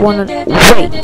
wanna wait.